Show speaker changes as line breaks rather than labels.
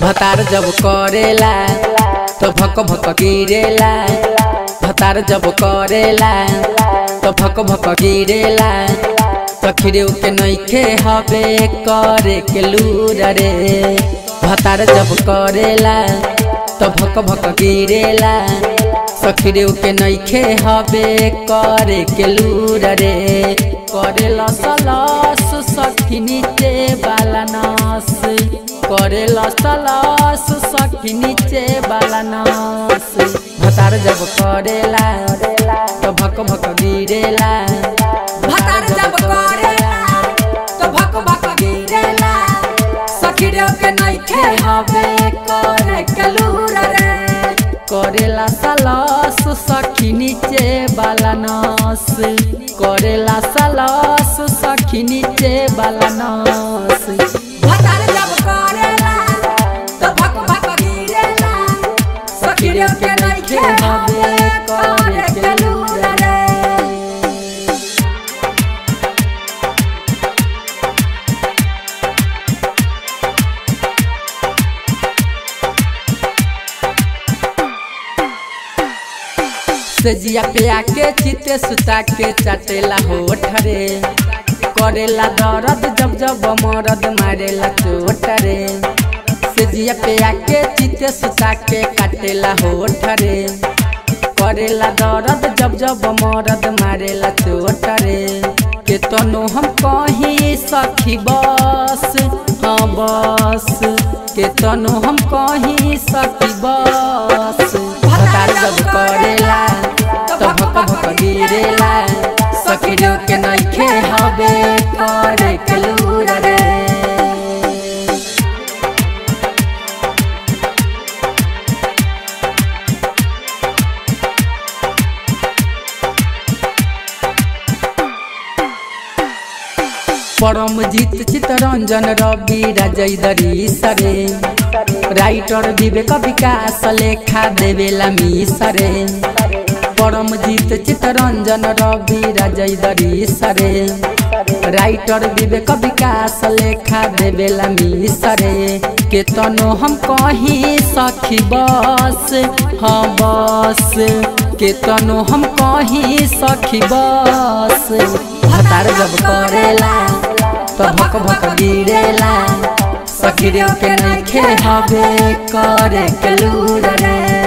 भतार जब करेला तो भक भक गिरेला। भतार जब करेला तो भक भक गिरेला। तो तखिरे के नइखे हबे करे के लूर रे। भतार जब करेला तो भक भक गिरेला। सखिरे के नइखे हबे करे के लूर रे। करे लस लस सखी नीचे बाला नस। करे लस सखी नीचे बाला नस। भतार जब करेला तो भक भक गिरेला
भतार जब करेला तो भक भक गिरेला सखी रे के नइखे हबे करे के लूर रे
करेला सलस सखी नीचे बाला नस। करेला सलस सखी नीचे बाला नस।
रे के नइखे हबे करे के लूर
सजिया पे आके चिते सुता के चटेला होठ रे। करेला दर्द जब जब मरद मारेला चोट रे। सजिया पे आके चिते सुता के काटेला होठ रे करेला दर्द जब जब मरद मारेला चोट रे के तनो हम कहीं सखी बस हाँ बस। के तनो हम कहीं सखी बस। जब करेला। परमजीत चितरंजन रवि राजय दरी सरे। राइटर विवेक विकास लेखा देवेला मिसरे। परमजीत चितरंजन रवि राजय दरी सरे। राइटर विवेक विकास लेखा देवेला मिसरे। के तनो हम कहीं सखी बस हाँ बस। के तनो हम कहीं सखी बस। भतार जब करेला। तो भक भक गिरेला सखी के नखे हबे करे के रे